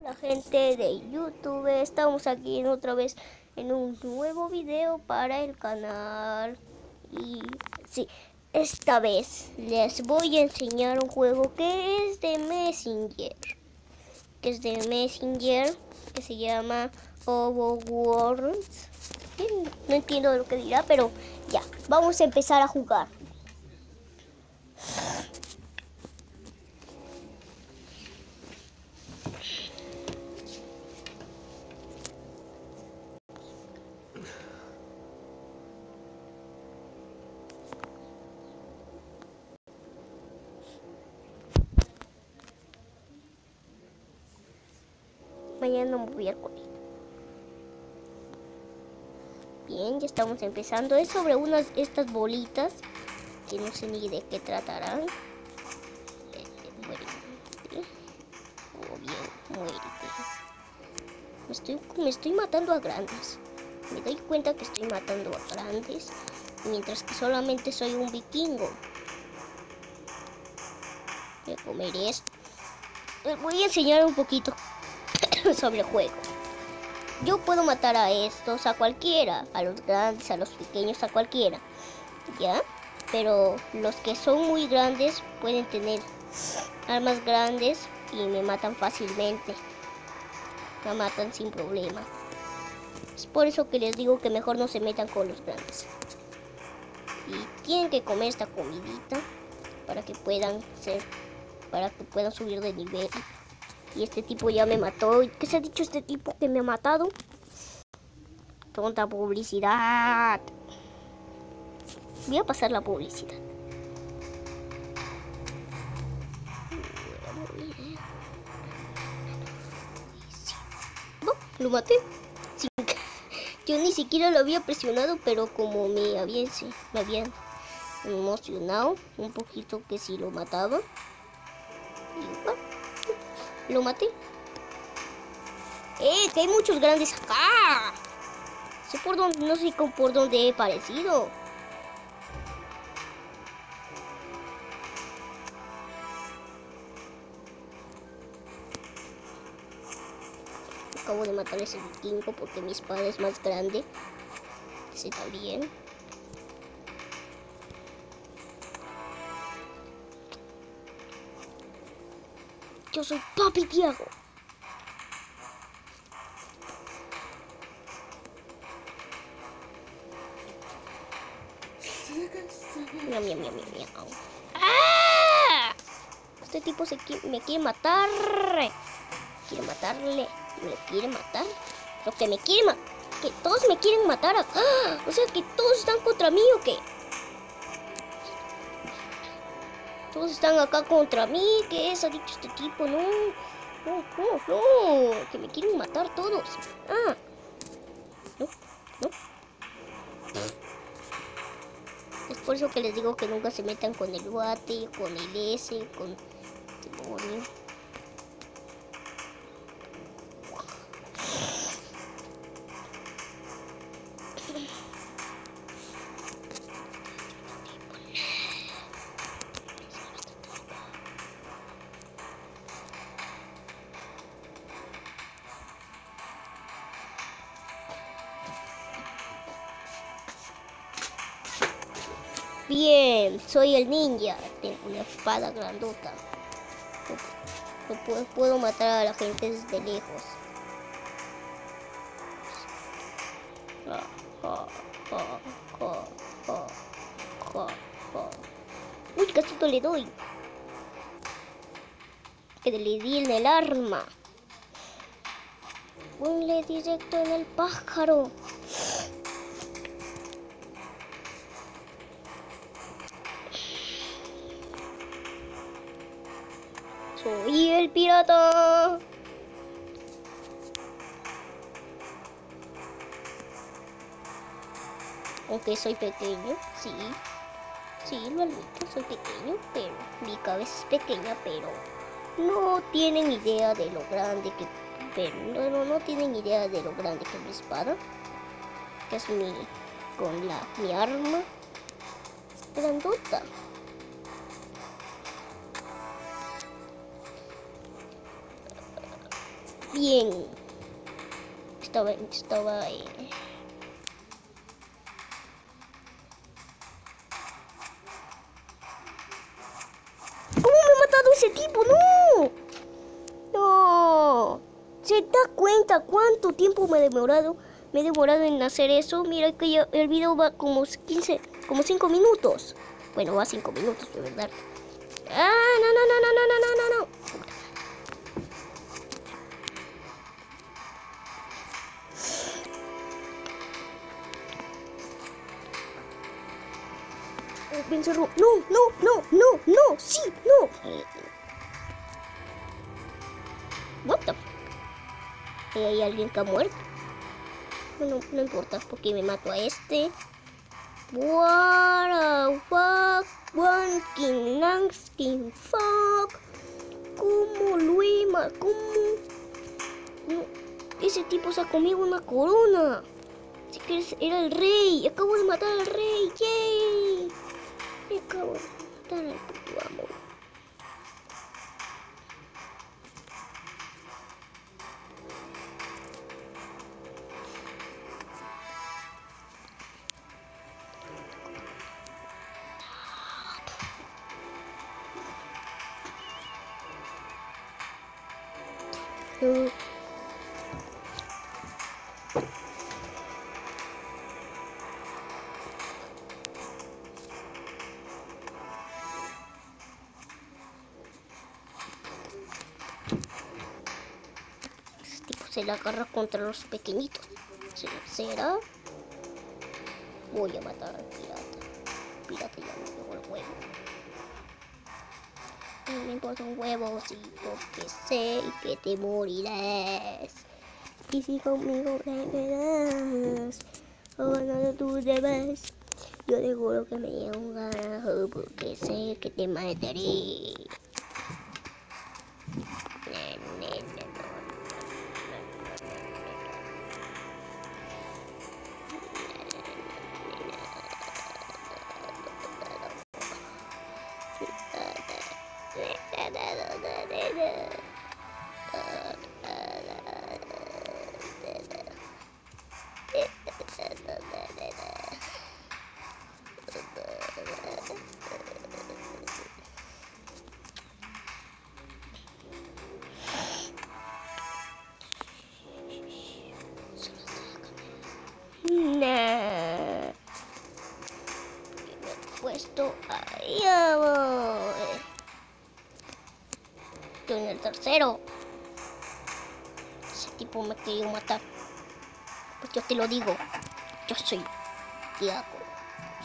La gente de YouTube, estamos aquí otra vez en un nuevo video para el canal. Y sí, esta vez les voy a enseñar un juego que es de Messenger. Que es de Messenger que se llama Overworlds no entiendo lo que dirá pero ya, vamos a empezar a jugar mañana colegio. Bien, ya estamos empezando. Es sobre unas estas bolitas que no sé ni de qué tratarán. Eh, oh, bien, muérete. Me estoy, me estoy matando a grandes. Me doy cuenta que estoy matando a grandes. Mientras que solamente soy un vikingo. Voy a comer esto. Les voy a enseñar un poquito sobre el juego. Yo puedo matar a estos, a cualquiera, a los grandes, a los pequeños, a cualquiera, ¿ya? Pero los que son muy grandes pueden tener armas grandes y me matan fácilmente. Me matan sin problema. Es por eso que les digo que mejor no se metan con los grandes. Y tienen que comer esta comidita para que puedan ser, para que puedan subir de nivel. Y este tipo ya me mató. ¿Qué se ha dicho este tipo que me ha matado? Tonta publicidad. Voy a pasar la publicidad. No, lo maté. Yo ni siquiera lo había presionado, pero como me había, me habían emocionado un poquito que si lo mataba. Lo maté. ¡Eh! Que hay muchos grandes acá. Sé por dónde, no sé por dónde he parecido. Acabo de matar a ese vikingo porque mi espada es más grande. Ese también. Yo soy Papi Tiago. Miau, miau, miau, miau. ¡Ah! Este tipo se me quiere matar. Quiere matarle. Me quiere matar. Lo que me quiere matar. Que todos me quieren matar. ¡Ah! O sea que todos están contra mí o qué. Todos están acá contra mí. ¿Qué es? Ha dicho este tipo. No. No, no, no. Que me quieren matar todos. Ah. No, no. Es por eso que les digo que nunca se metan con el guate, con el S, con demonio. Bien, soy el ninja. Tengo una espada grandota. No, puedo, matar a la gente desde lejos. Uy, casi le doy. Que le di en el arma. le directo en el pájaro. Soy el pirata. Aunque soy pequeño, sí. Sí, lo admito, soy pequeño, pero mi cabeza es pequeña, pero no tienen idea de lo grande que... Pero no, no, tienen idea de lo grande que es mi espada. Que es mi... con la... mi arma. grandota. Bien. Estaba, estaba... Eh... ¿Cómo me ha matado ese tipo? ¡No! ¡No! ¿Se da cuenta cuánto tiempo me he demorado? Me he demorado en hacer eso. Mira que ya el video va como 15, como 5 minutos. Bueno, va 5 minutos, de verdad. No, no, no, no, no, sí, no. What the fuck? ¿Hay alguien que ha muerto? Bueno, no importa, porque me mato a este. What a fuck, one king, fuck. ¿Cómo he ¿Cómo? No, ese tipo se ha comido una corona. Si que era el rey. Acabo de matar al rey. ¡Yay! Me acabo de matar al puto amo. Uh. Ese tipo se la agarra contra los pequeñitos. ¿Se- ¿Será? Voy a matar al pirata. Pirata ya me pegó el huevo. No me importa un huevo, sí, porque sé que te morirás. Y si conmigo te quedas, o ganando tú vas, yo te juro que me llevo un carajo porque sé que te mataré. Quería matar. Pues yo te lo digo. Yo soy Tiago.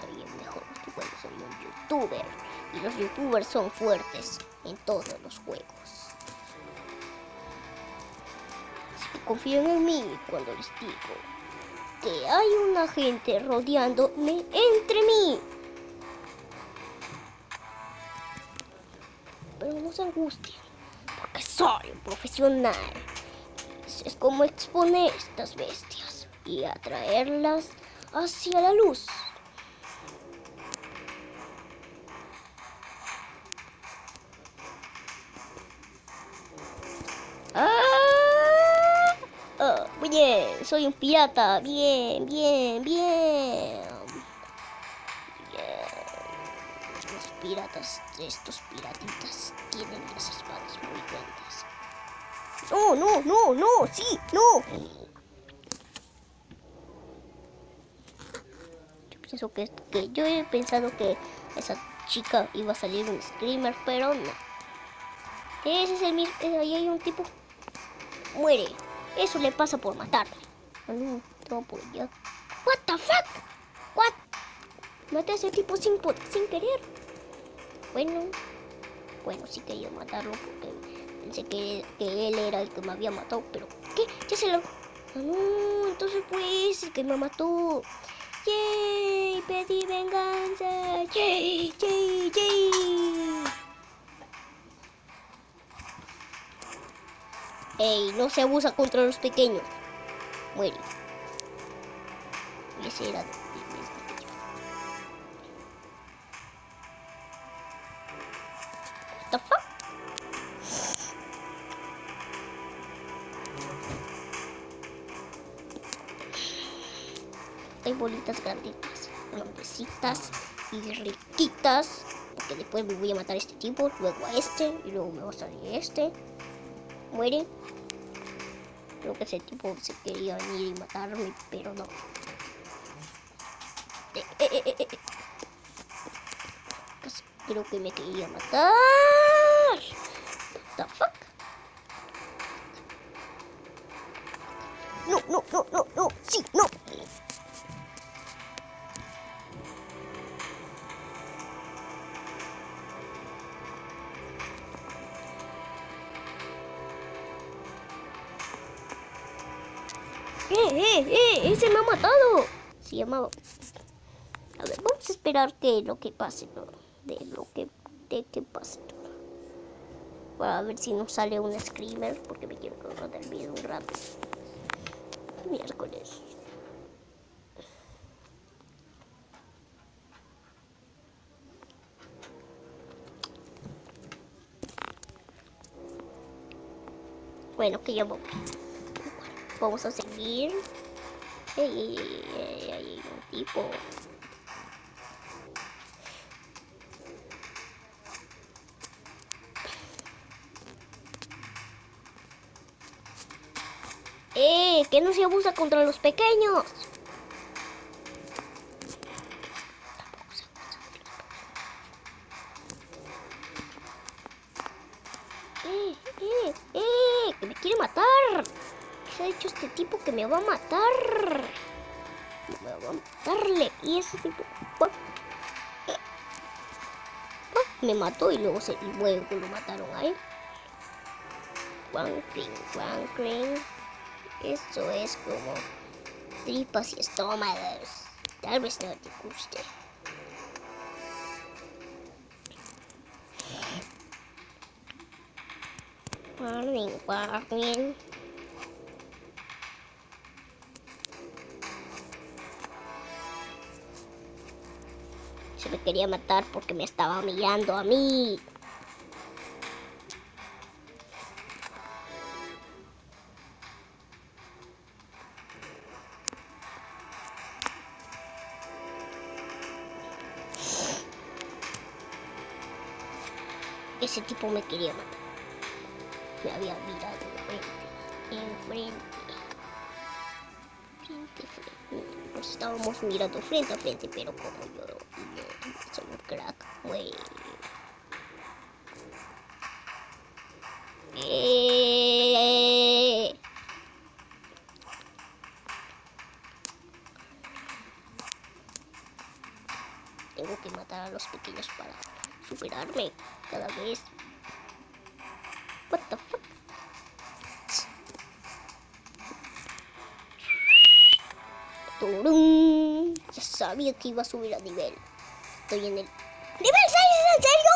Soy el mejor youtuber. Soy un youtuber. Y los youtubers son fuertes en todos los juegos. Así que confíen en mí cuando les digo que hay una gente rodeándome entre mí. Pero no se angustien, porque soy un profesional. Es- como exponer estas bestias y atraerlas hacia la luz. ¡Ah! Ah, bien, soy un pirata. Bien, bien, bien. Bien. Los piratas, estos piratitas, tienen las espadas muy grandes. No, no, no, no, sí, no. Yo pienso que, que yo he pensado que esa chica iba a salir un screamer, pero no. Ese es el mismo. Ahí hay un tipo. Muere. Eso le pasa por matarle. Ah, no, todo por allá. What the fuck? What? Maté a ese tipo sin, sin querer. Bueno, bueno, sí quería matarlo porque pensé que, que él era el que me había matado, pero ¿qué? Ya se lo. Ah, no, entonces pues el que me mató. ¡Yay! Pedí venganza. ¡Yay! ¡Yay! ¡Yay! Ey, no se abusa contra los pequeños. Muere. Ese era bolitas granditas, grandecitas y riquitas. Porque después me voy a matar a este tipo, luego a este, y luego me va a salir este. Muere. Creo que ese tipo se quería venir y matarme, pero no. Eh, eh, eh, creo que me quería matar. The fuck? ¡Eh, eh, eh! ¡Ese me ha matado! Se llamaba... A ver, vamos a esperar que lo que pase, ¿no? De lo que... De que pase todo. Para ver si nos sale un screamer, porque me quiero del video un rato. Miércoles. Bueno, que ya voy. Vamos a seguir. Ey, ey, ey, un tipo. ¡Eh! Que no se abusa contra los pequeños. Me mató y luego, se, luego lo mataron a él. Wankling, wankling. Esto es como tripas y estómagos. Tal vez no te guste. Warning, warning. Se me quería matar porque me estaba mirando a mí. Ese tipo me quería matar. Me había mirado enfrente. Enfrente. Frente, frente. Nos estábamos mirando frente a frente, pero como yo Eh. Tengo que matar a los pequeños para superarme cada vez. What the fuck? Turum. Ya sabía que iba a subir a nivel. Estoy en el 6, ¿en serio?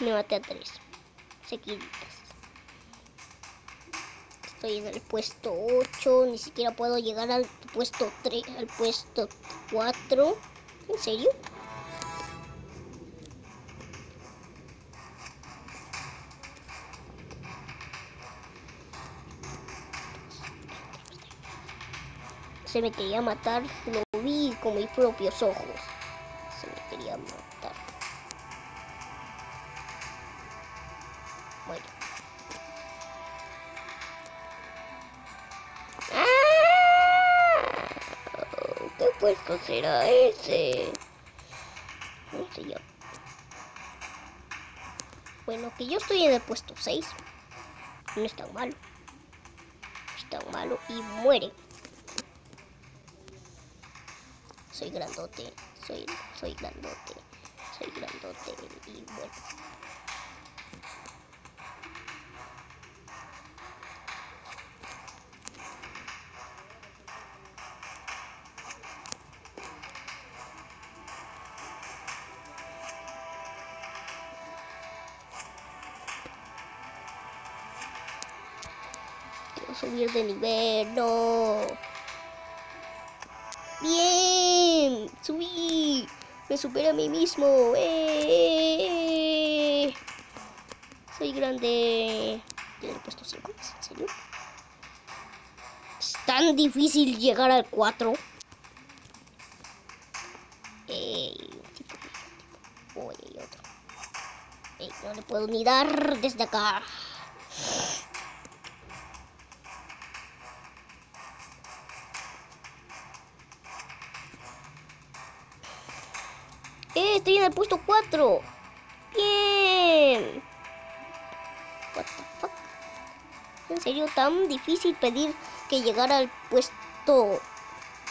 Me maté a tres. Seguiditas. Estoy en el puesto 8. Ni siquiera puedo llegar al puesto 3. Al puesto 4. ¿En serio? Se me quería matar. Lo vi con mis propios ojos. Puesto será ese? Bueno, que yo estoy en el puesto 6. No es tan malo. No es tan malo y muere. Soy grandote. Soy, soy grandote. Soy grandote y bueno. Subir de nivel. No. Bien. Subí. Me superé a mí mismo. ¡Eh! Soy grande. Ya he puesto 5. ¿En serio? Es tan difícil llegar al 4. Ey, otro. Ey, no le puedo ni dar desde acá. Eh, estoy en el puesto 4. Bien. What the fuck? ¿En serio tan difícil pedir que llegara al puesto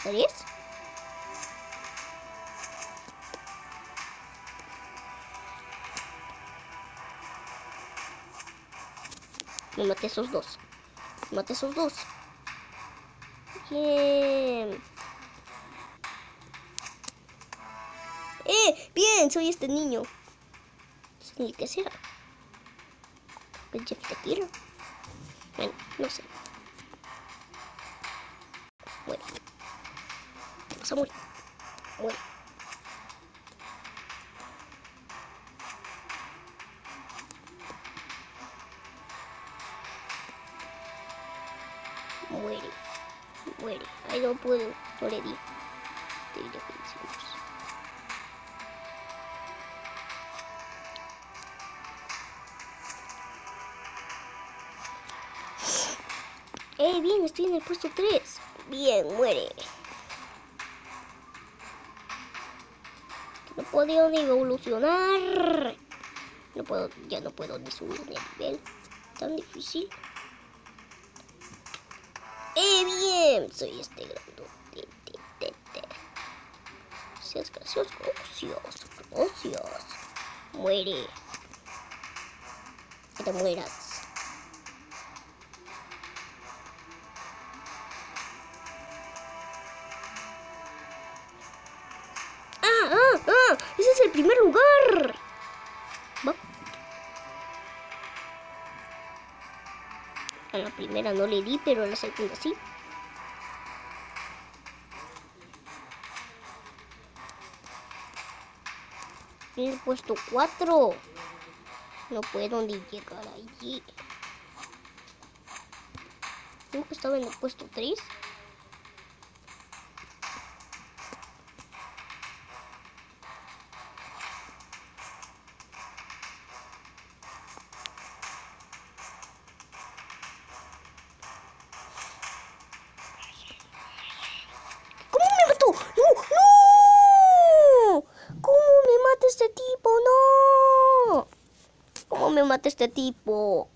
3? Me maté esos dos. Me maté esos dos. Bien. Soy este niño. Ni qué será. ¿El Jeff te tira? Bueno, no sé. Muere. Te vas a morir. Muere. Muere. Muere. Ay, no puedo. No le di. Estoy en el puesto 3. Bien, muere. No puedo ni evolucionar. No puedo, ya no puedo ni subir ni nivel. Tan difícil. Eh, bien. Soy este grandote. Seas gracioso, gracioso, gracioso. Muere. Que te mueras. A la primera no le di, pero a la segunda sí. En el puesto 4. No puedo ni llegar allí. Que estaba en el puesto 3. ¿Cómo me mata este tipo?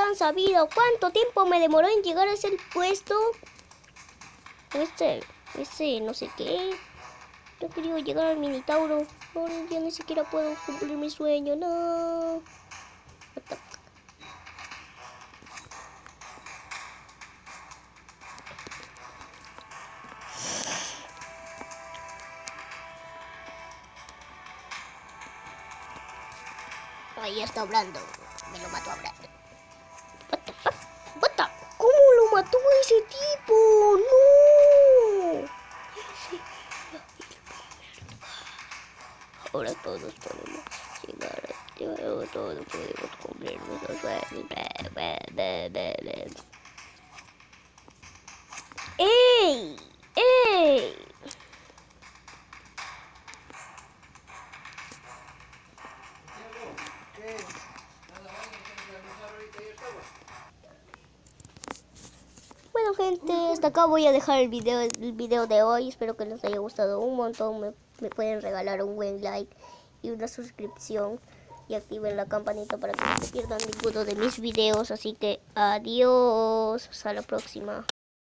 Han sabido cuánto tiempo me demoró en llegar a ese puesto. Este, ese no sé qué. Yo quería llegar al Minitauro. Ahora ya ni siquiera puedo cumplir mi sueño. No. Ahí está hablando. ¿Cómo lo mató ese tipo? ¡No! Ahora todos podemos llegar a todos podemos cumplir nuestros sueños. ¡Ey! Acá voy a dejar el video, el video de hoy. Espero que les haya gustado un montón. Me, me pueden regalar un buen like y una suscripción. Y activen la campanita para que no se pierdan ninguno de mis videos. Así que adiós. Hasta la próxima.